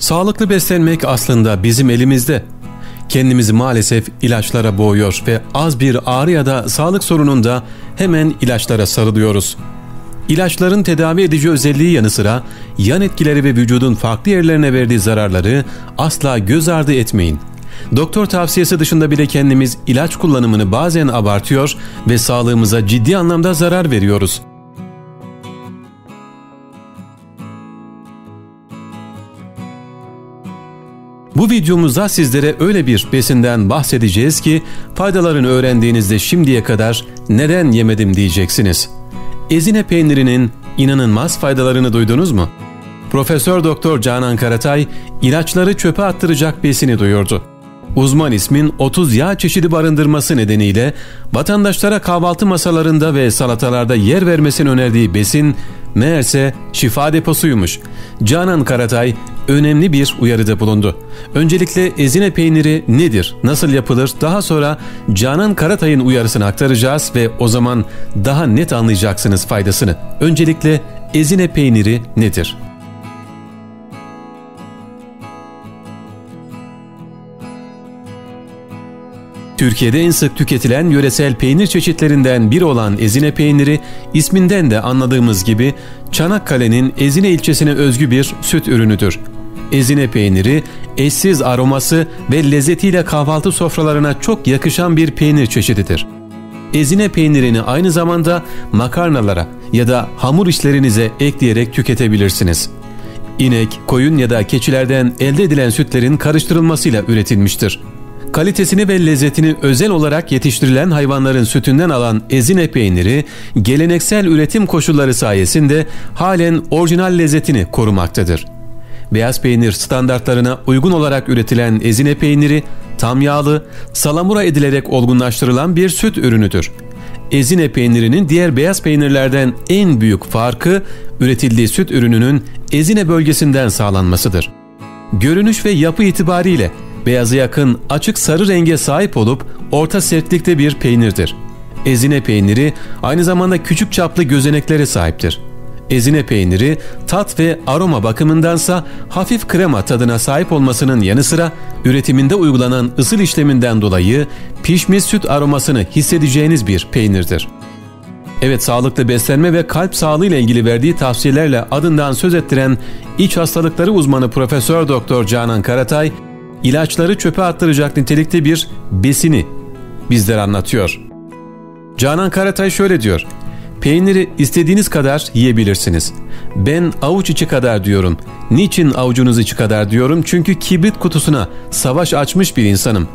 Sağlıklı beslenmek aslında bizim elimizde. Kendimizi maalesef ilaçlara boğuyor ve az bir ağrı ya da sağlık sorununda hemen ilaçlara sarılıyoruz. İlaçların tedavi edici özelliği yanı sıra yan etkileri ve vücudun farklı yerlerine verdiği zararları asla göz ardı etmeyin. Doktor tavsiyesi dışında bile kendimiz ilaç kullanımını bazen abartıyor ve sağlığımıza ciddi anlamda zarar veriyoruz. Bu videomuzda sizlere öyle bir besinden bahsedeceğiz ki faydalarını öğrendiğinizde şimdiye kadar neden yemedim diyeceksiniz. Ezine peynirinin inanılmaz faydalarını duydunuz mu? Profesör Doktor Canan Karatay ilaçları çöpe attıracak besini duyurdu. Uzman ismin 30 yağ çeşidi barındırması nedeniyle vatandaşlara kahvaltı masalarında ve salatalarda yer vermesini önerdiği besin meğerse şifa deposuymuş. Canan Karatay önemli bir uyarıda bulundu. Öncelikle ezine peyniri nedir, nasıl yapılır daha sonra Canan Karatay'ın uyarısını aktaracağız ve o zaman daha net anlayacaksınız faydasını. Öncelikle ezine peyniri nedir? Türkiye'de en sık tüketilen yöresel peynir çeşitlerinden biri olan ezine peyniri isminden de anladığımız gibi Çanakkale'nin Ezine ilçesine özgü bir süt ürünüdür. Ezine peyniri eşsiz aroması ve lezzetiyle kahvaltı sofralarına çok yakışan bir peynir çeşididir. Ezine peynirini aynı zamanda makarnalara ya da hamur işlerinize ekleyerek tüketebilirsiniz. İnek, koyun ya da keçilerden elde edilen sütlerin karıştırılmasıyla üretilmiştir. Kalitesini ve lezzetini özel olarak yetiştirilen hayvanların sütünden alan ezine peyniri geleneksel üretim koşulları sayesinde halen orijinal lezzetini korumaktadır. Beyaz peynir standartlarına uygun olarak üretilen ezine peyniri tam yağlı, salamura edilerek olgunlaştırılan bir süt ürünüdür. Ezine peynirinin diğer beyaz peynirlerden en büyük farkı üretildiği süt ürününün ezine bölgesinden sağlanmasıdır. Görünüş ve yapı itibariyle beyaza yakın açık sarı renge sahip olup orta sertlikte bir peynirdir. Ezine peyniri aynı zamanda küçük çaplı gözeneklere sahiptir. Ezine peyniri tat ve aroma bakımındansa hafif krema tadına sahip olmasının yanı sıra üretiminde uygulanan ısıl işleminden dolayı pişmiş süt aromasını hissedeceğiniz bir peynirdir. Evet sağlıklı beslenme ve kalp sağlığı ile ilgili verdiği tavsiyelerle adından söz ettiren iç hastalıkları uzmanı Profesör Doktor Canan Karatay ilaçları çöpe attıracak nitelikte bir besini bizlere anlatıyor. Canan Karatay şöyle diyor. Peyniri istediğiniz kadar yiyebilirsiniz. Ben avuç içi kadar diyorum. Niçin avucunuz içi kadar diyorum? Çünkü kibrit kutusuna savaş açmış bir insanım.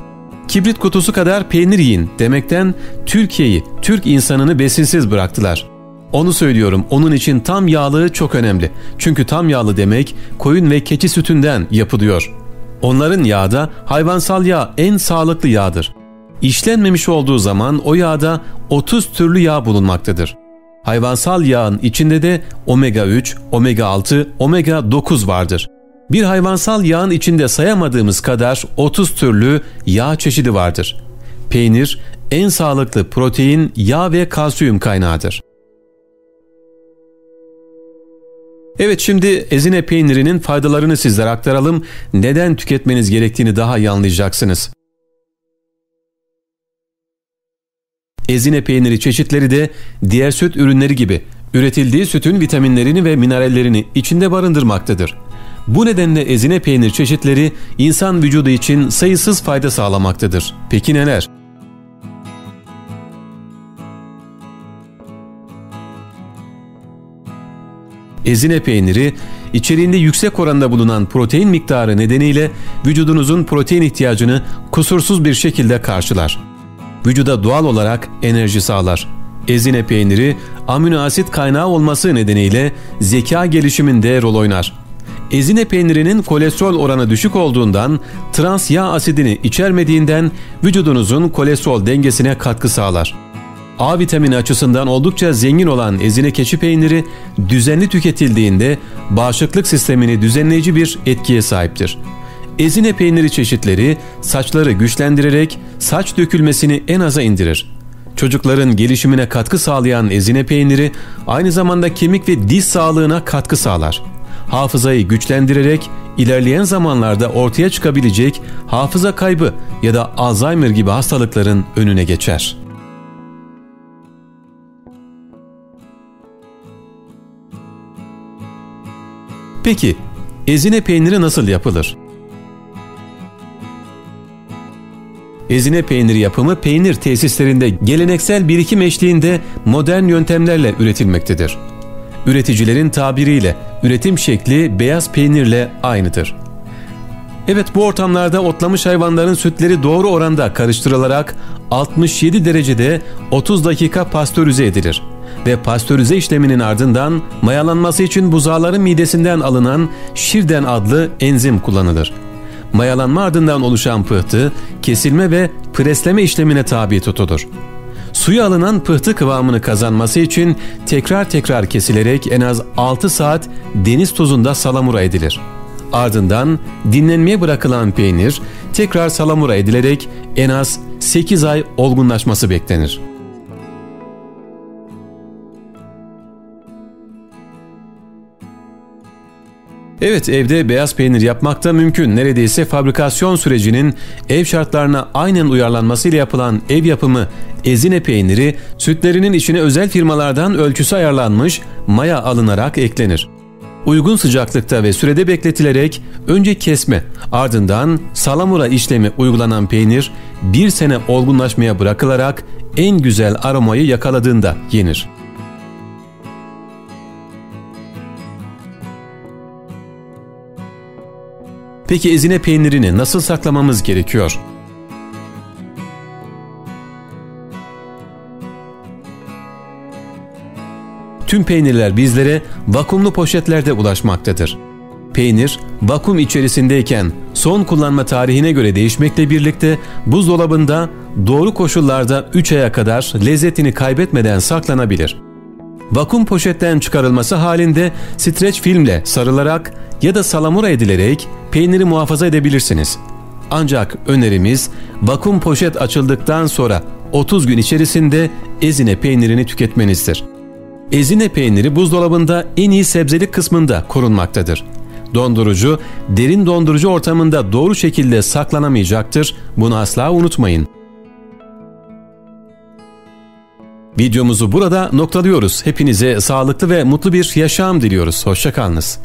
Kibrit kutusu kadar peynir yiyin demekten Türkiye'yi, Türk insanını besinsiz bıraktılar. Onu söylüyorum. Onun için tam yağlı çok önemli. Çünkü tam yağlı demek koyun ve keçi sütünden yapılıyor. Onların yağı da hayvansal yağ en sağlıklı yağdır. İşlenmemiş olduğu zaman o yağda 30 türlü yağ bulunmaktadır. Hayvansal yağın içinde de omega 3, omega 6, omega 9 vardır. Bir hayvansal yağın içinde sayamadığımız kadar 30 türlü yağ çeşidi vardır. Peynir en sağlıklı protein, yağ ve kalsiyum kaynağıdır. Evet şimdi ezine peynirinin faydalarını sizlere aktaralım. Neden tüketmeniz gerektiğini daha iyi anlayacaksınız. Ezine peyniri çeşitleri de diğer süt ürünleri gibi üretildiği sütün vitaminlerini ve minerallerini içinde barındırmaktadır. Bu nedenle ezine peynir çeşitleri insan vücudu için sayısız fayda sağlamaktadır. Peki neler? Ezine peyniri içeriğinde yüksek oranda bulunan protein miktarı nedeniyle vücudunuzun protein ihtiyacını kusursuz bir şekilde karşılar. Vücuda doğal olarak enerji sağlar. Ezine peyniri amino asit kaynağı olması nedeniyle zeka gelişiminde rol oynar. Ezine peynirinin kolesterol oranı düşük olduğundan trans yağ asidini içermediğinden vücudunuzun kolesterol dengesine katkı sağlar. A vitamini açısından oldukça zengin olan ezine keçi peyniri düzenli tüketildiğinde bağışıklık sistemini düzenleyici bir etkiye sahiptir. Ezine peyniri çeşitleri saçları güçlendirerek saç dökülmesini en aza indirir. Çocukların gelişimine katkı sağlayan ezine peyniri aynı zamanda kemik ve diz sağlığına katkı sağlar. hafızayı güçlendirerek ilerleyen zamanlarda ortaya çıkabilecek hafıza kaybı ya da Alzheimer gibi hastalıkların önüne geçer. Peki ezine peyniri nasıl yapılır? Ezine peyniri yapımı peynir tesislerinde geleneksel birikim eşliğinde modern yöntemlerle üretilmektedir. Üreticilerin tabiriyle üretim şekli beyaz peynirle aynıdır. Evet bu ortamlarda otlamış hayvanların sütleri doğru oranda karıştırılarak 67 derecede 30 dakika pastörize edilir ve pastörize işleminin ardından mayalanması için buzağların midesinden alınan şirden adlı enzim kullanılır. Mayalanma ardından oluşan pıhtı kesilme ve presleme işlemine tabi tutulur. Suya alınan pıhtı kıvamını kazanması için tekrar tekrar kesilerek en az 6 saat deniz tuzunda salamura edilir. Ardından dinlenmeye bırakılan peynir tekrar salamura edilerek en az 8 ay olgunlaşması beklenir. Evet evde beyaz peynir yapmak da mümkün. Neredeyse fabrikasyon sürecinin ev şartlarına aynen uyarlanmasıyla yapılan ev yapımı ezine peyniri sütlerinin içine özel firmalardan ölçüsü ayarlanmış maya alınarak eklenir. Uygun sıcaklıkta ve sürede bekletilerek önce kesme ardından salamura işlemi uygulanan peynir bir sene olgunlaşmaya bırakılarak en güzel aromayı yakaladığında yenir. Peki ezine peynirini nasıl saklamamız gerekiyor? Tüm peynirler bizlere vakumlu poşetlerde ulaşmaktadır. Peynir, vakum içerisindeyken son kullanma tarihine göre değişmekle birlikte buzdolabında doğru koşullarda 3 aya kadar lezzetini kaybetmeden saklanabilir. Vakum poşetten çıkarılması halinde streç filmle sarılarak ya da salamura edilerek peyniri muhafaza edebilirsiniz. Ancak önerimiz vakum poşet açıldıktan sonra 30 gün içerisinde ezine peynirini tüketmenizdir. Ezine peyniri buzdolabında en iyi sebzelik kısmında korunmaktadır. Dondurucu, derin dondurucu ortamında doğru şekilde saklanamayacaktır. Bunu asla unutmayın. Videomuzu burada noktalıyoruz. Hepinize sağlıklı ve mutlu bir yaşam diliyoruz. Hoşçakalınız.